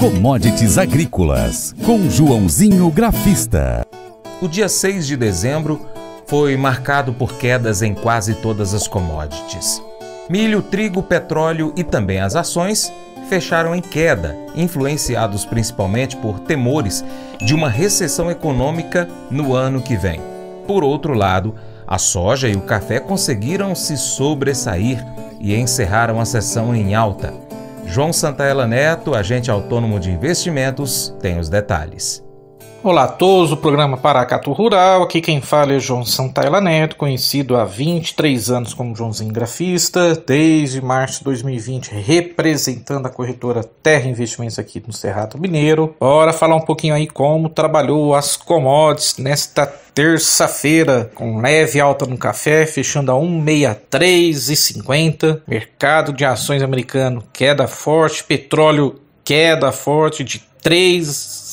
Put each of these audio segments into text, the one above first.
Commodities Agrícolas, com Joãozinho Grafista. O dia 6 de dezembro foi marcado por quedas em quase todas as commodities. Milho, trigo, petróleo e também as ações fecharam em queda, influenciados principalmente por temores de uma recessão econômica no ano que vem. Por outro lado, a soja e o café conseguiram se sobressair e encerraram a sessão em alta. João Santaella Neto, agente autônomo de investimentos, tem os detalhes. Olá a todos, o programa Paracatu Rural. Aqui quem fala é João Santaella Neto, conhecido há 23 anos como Joãozinho Grafista, desde março de 2020 representando a corretora Terra Investimentos aqui no Cerrado Mineiro. Bora falar um pouquinho aí como trabalhou as commodities nesta terça-feira, com leve alta no café, fechando a 163,50. Mercado de ações americano queda forte, petróleo queda forte de 3,5%.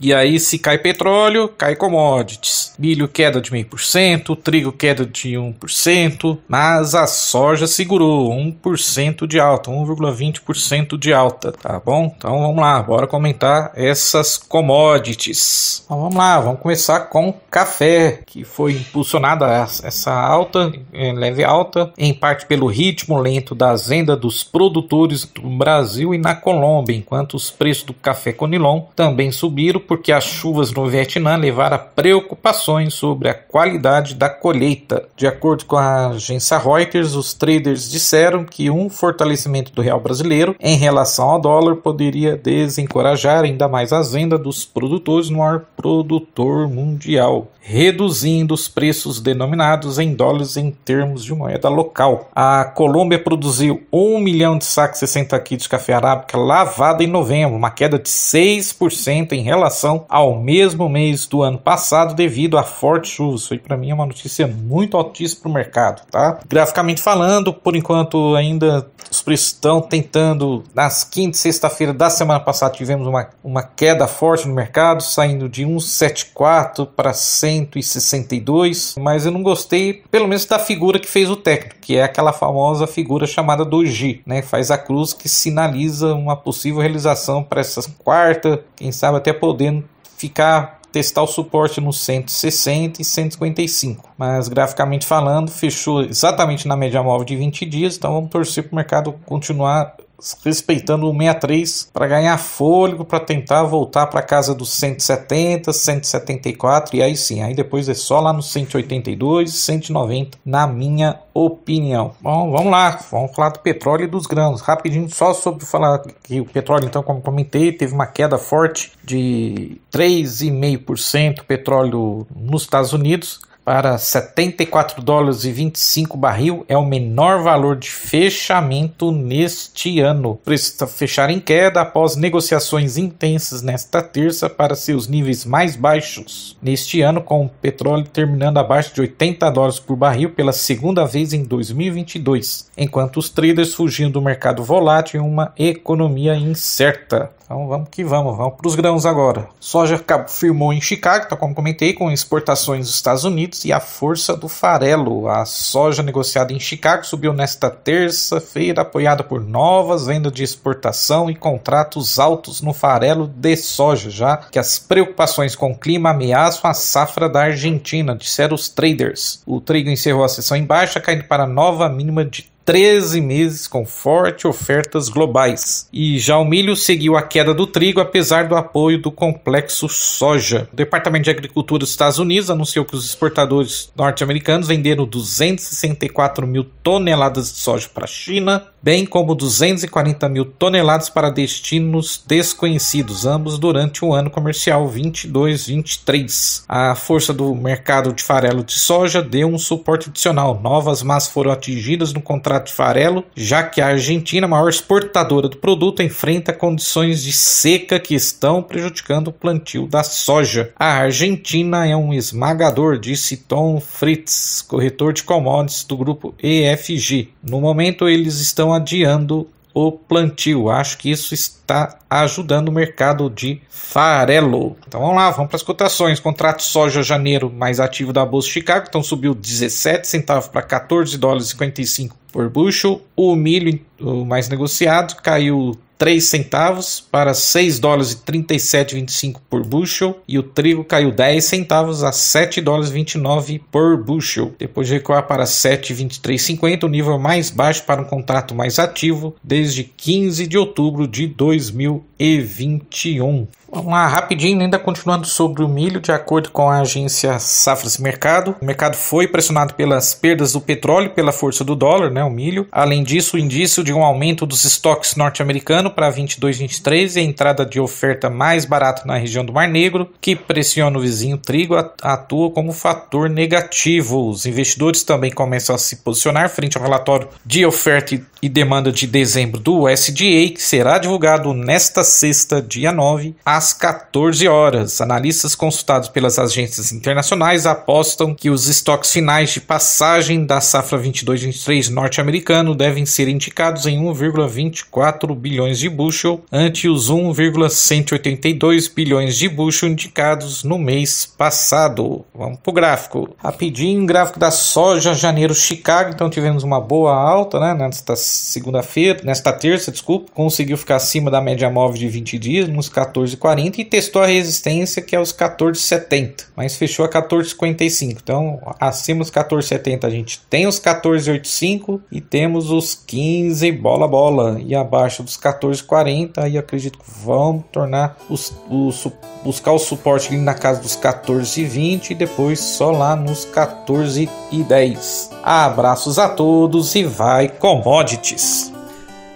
E aí, se cai petróleo, cai commodities. Milho queda de 0,5%, trigo queda de 1%, mas a soja segurou 1% de alta, 1,20% de alta, tá bom? Então vamos lá, bora comentar essas commodities. Então vamos lá, vamos começar com café, que foi impulsionada essa alta, é, leve alta, em parte pelo ritmo lento das vendas dos produtores do Brasil e na Colômbia, enquanto os preços do café Conilon também subiram porque as chuvas no Vietnã levaram a preocupações sobre a qualidade da colheita. De acordo com a agência Reuters, os traders disseram que um fortalecimento do real brasileiro em relação ao dólar poderia desencorajar ainda mais as vendas dos produtores no ar produtor mundial, reduzindo os preços denominados em dólares em termos de moeda local. A Colômbia produziu 1 milhão de sacos 60 quilos de café arábica lavado em novembro, uma queda de 6% em relação ao mesmo mês do ano passado devido a fortes chuvas. Aí para mim uma notícia muito altíssima para o mercado, tá? Graficamente falando, por enquanto ainda os preços estão tentando, nas quinta e sexta-feira da semana passada tivemos uma, uma queda forte no mercado, saindo de 174 para 162, mas eu não gostei, pelo menos da figura que fez o técnico, que é aquela famosa figura chamada doji, né? Faz a cruz que sinaliza uma possível realização para essa quarta, quem sabe até podendo ficar testar o suporte no 160 e 155. Mas graficamente falando, fechou exatamente na média móvel de 20 dias, então vamos torcer para o mercado continuar respeitando o 63 para ganhar fôlego para tentar voltar para casa dos 170, 174 e aí sim, aí depois é só lá no 182, 190 na minha opinião. Bom, vamos lá, vamos falar do petróleo e dos grãos. Rapidinho só sobre falar que o petróleo então, como comentei, teve uma queda forte de 3,5% petróleo nos Estados Unidos para 74 dólares e 25 barril é o menor valor de fechamento neste ano. Precisa fechar em queda após negociações intensas nesta terça para seus níveis mais baixos neste ano, com o petróleo terminando abaixo de 80 dólares por barril pela segunda vez em 2022, enquanto os traders fugiam do mercado volátil em uma economia incerta. Então vamos que vamos, vamos para os grãos agora. Soja firmou em Chicago, então, como comentei, com exportações dos Estados Unidos e a força do farelo. A soja negociada em Chicago subiu nesta terça-feira, apoiada por novas vendas de exportação e contratos altos no farelo de soja, já que as preocupações com o clima ameaçam a safra da Argentina, disseram os traders. O trigo encerrou a sessão em baixa, caindo para a nova mínima de 13 meses com fortes ofertas globais. E já o milho seguiu a queda do trigo apesar do apoio do complexo soja. O Departamento de Agricultura dos Estados Unidos anunciou que os exportadores norte-americanos venderam 264 mil toneladas de soja para a China, bem como 240 mil toneladas para destinos desconhecidos, ambos durante o ano comercial 22-23. A força do mercado de farelo de soja deu um suporte adicional. Novas massas foram atingidas no contrato de farelo, já que a Argentina, maior exportadora do produto, enfrenta condições de seca que estão prejudicando o plantio da soja. A Argentina é um esmagador, disse Tom Fritz, corretor de commodities do grupo EFG. No momento, eles estão adiando o plantio. Acho que isso está ajudando o mercado de farelo. Então vamos lá, vamos para as cotações. Contrato soja janeiro mais ativo da Bolsa de Chicago, então subiu 17 centavos para 14 dólares e 55 por bushel. O milho o mais negociado, caiu 3 centavos para 6 dólares e 37,25 por bushel e o trigo caiu 10 centavos a 7 dólares e 29 por bushel. Depois de recuar para 7,2350, o nível mais baixo para um contrato mais ativo desde 15 de outubro de 2021. Vamos lá, rapidinho, ainda continuando sobre o milho, de acordo com a agência Safras e Mercado, o mercado foi pressionado pelas perdas do petróleo pela força do dólar, né, o milho. Além disso, o indício de um aumento dos estoques norte-americanos para 22, 23 e a entrada de oferta mais barata na região do Mar Negro, que pressiona o vizinho trigo, atua como fator negativo. Os investidores também começam a se posicionar frente ao relatório de oferta e demanda de dezembro do USDA, que será divulgado nesta sexta, dia 9, às 14 horas. Analistas consultados pelas agências internacionais apostam que os estoques finais de passagem da safra 22-23 norte-americano devem ser indicados em 1,24 bilhões de bushel, ante os 1,182 bilhões de bushel indicados no mês passado. Vamos para o gráfico. Rapidinho, gráfico da soja janeiro Chicago. Então tivemos uma boa alta né, nesta segunda-feira, nesta terça, desculpa. Conseguiu ficar acima da média móvel de 20 dias, nos 14,40 14,40 e testou a resistência que é os 14,70, mas fechou a 14,55. Então, acima dos 14,70 a gente tem os 14,85 e temos os 15 bola bola e abaixo dos 14,40 aí acredito que vão tornar os, os buscar o suporte ali na casa dos 14,20 e depois só lá nos 14,10. Abraços a todos e vai commodities.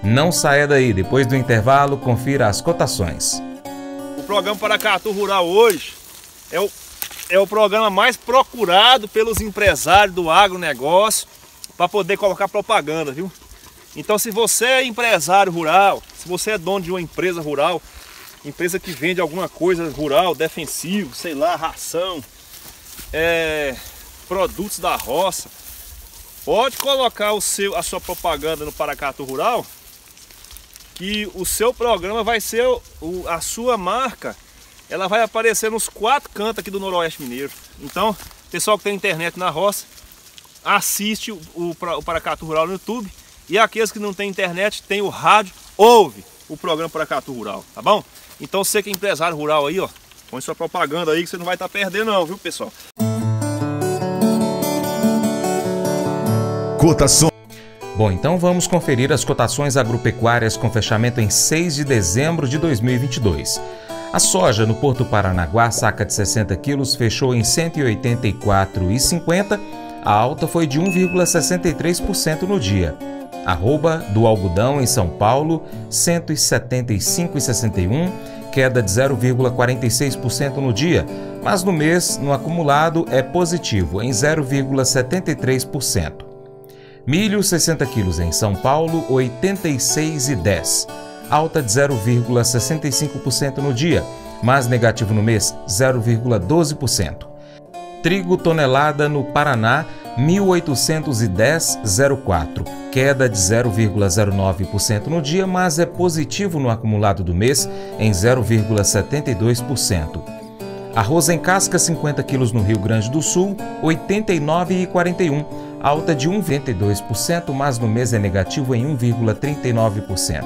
Não saia daí, depois do intervalo, confira as cotações. O programa Paracatu Rural hoje é o, é o programa mais procurado pelos empresários do agronegócio para poder colocar propaganda, viu? Então se você é empresário rural, se você é dono de uma empresa rural, empresa que vende alguma coisa rural, defensivo, sei lá, ração, é, produtos da roça, pode colocar o seu, a sua propaganda no Paracatu Rural que o seu programa vai ser o, a sua marca, ela vai aparecer nos quatro cantos aqui do Noroeste Mineiro. Então, pessoal que tem internet na roça, assiste o, o, o Paracatu Rural no YouTube. E aqueles que não têm internet, tem o rádio, ouve o programa Paracatu Rural, tá bom? Então você que é empresário rural aí, ó, põe sua propaganda aí que você não vai estar tá perdendo não, viu pessoal? Cotação Bom, então vamos conferir as cotações agropecuárias com fechamento em 6 de dezembro de 2022. A soja no Porto Paranaguá, saca de 60 quilos, fechou em R$ 184,50. A alta foi de 1,63% no dia. Arroba do algodão em São Paulo, R$ 175,61, queda de 0,46% no dia, mas no mês, no acumulado, é positivo, em 0,73%. Milho 60 quilos em São Paulo, 86,10. Alta de 0,65% no dia, mas negativo no mês, 0,12%. Trigo tonelada no Paraná, 1810,04. Queda de 0,09% no dia, mas é positivo no acumulado do mês, em 0,72%. Arroz em casca 50 quilos no Rio Grande do Sul, 89,41 alta de 1,22%, mas no mês é negativo em 1,39%.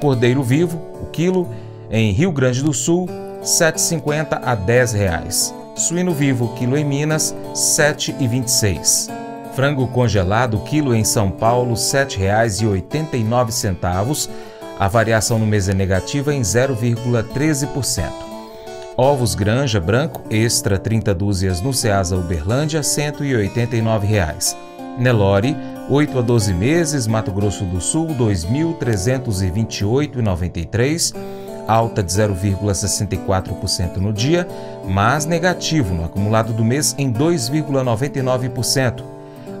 Cordeiro vivo, o quilo, em Rio Grande do Sul, R$ 7,50 a 10 reais. Suíno vivo, quilo em Minas, R$ 7,26. Frango congelado, quilo em São Paulo, R$ 7,89. A variação no mês é negativa em 0,13%. Ovos Granja Branco Extra 30 dúzias no Ceasa Uberlândia, 189 reais. Nelore, 8 a 12 meses, Mato Grosso do Sul, R$ 2.328,93, alta de 0,64% no dia, mas negativo no acumulado do mês em 2,99%.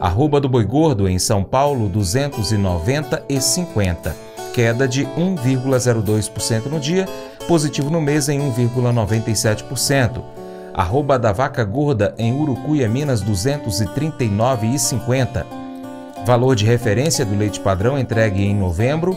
Arroba do Boi Gordo em São Paulo, R$ 290,50, queda de 1,02% no dia, positivo no mês em 1,97%. Arroba da vaca gorda em Urucuia, Minas, 239,50. Valor de referência do leite padrão entregue em novembro,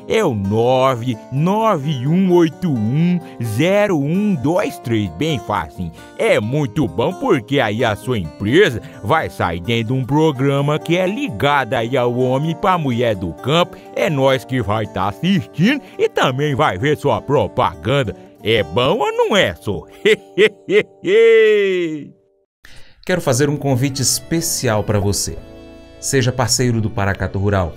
é o 991810123, bem fácil. É muito bom porque aí a sua empresa vai sair dentro de um programa que é ligado aí ao homem para mulher do campo. É nós que vai estar tá assistindo e também vai ver sua propaganda. É bom ou não é, só? Quero fazer um convite especial para você. Seja parceiro do Paracato Rural.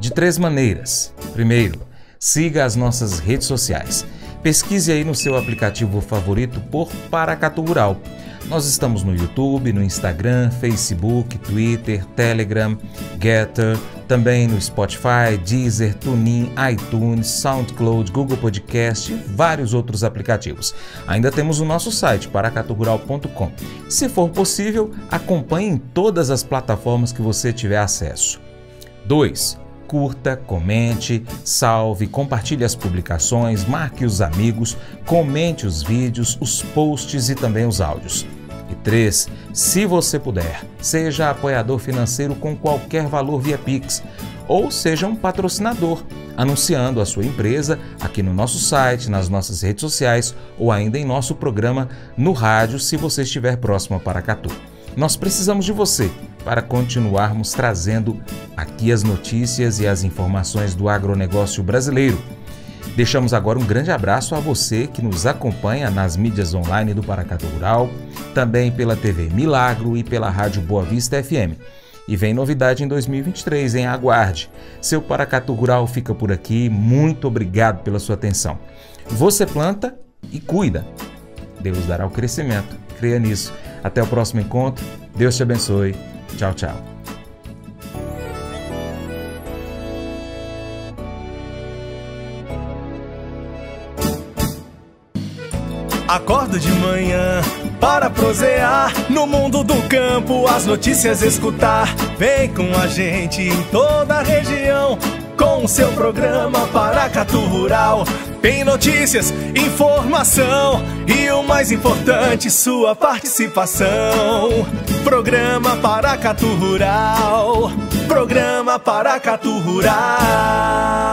De três maneiras. Primeiro, siga as nossas redes sociais. Pesquise aí no seu aplicativo favorito por Paracato Rural. Nós estamos no YouTube, no Instagram, Facebook, Twitter, Telegram, Getter, também no Spotify, Deezer, TuneIn, iTunes, SoundCloud, Google Podcast e vários outros aplicativos. Ainda temos o nosso site, paracaturural.com. Se for possível, acompanhe em todas as plataformas que você tiver acesso. 2 curta, comente, salve, compartilhe as publicações, marque os amigos, comente os vídeos, os posts e também os áudios. E 3. Se você puder, seja apoiador financeiro com qualquer valor via Pix ou seja um patrocinador, anunciando a sua empresa aqui no nosso site, nas nossas redes sociais ou ainda em nosso programa no rádio, se você estiver próximo a Paracatu. Nós precisamos de você para continuarmos trazendo aqui as notícias e as informações do agronegócio brasileiro. Deixamos agora um grande abraço a você que nos acompanha nas mídias online do Paracatu Rural, também pela TV Milagro e pela Rádio Boa Vista FM. E vem novidade em 2023, em aguarde. Seu Paracatu Rural fica por aqui. Muito obrigado pela sua atenção. Você planta e cuida. Deus dará o crescimento. Creia nisso. Até o próximo encontro. Deus te abençoe. Tchau, tchau. Acordo de manhã para prosear no mundo do campo, as notícias escutar. Vem com a gente em toda a região com o seu programa Paracatu Rural. Tem notícias, informação e o mais importante, sua participação. Programa Paracatu Rural. Programa Paracatu Rural.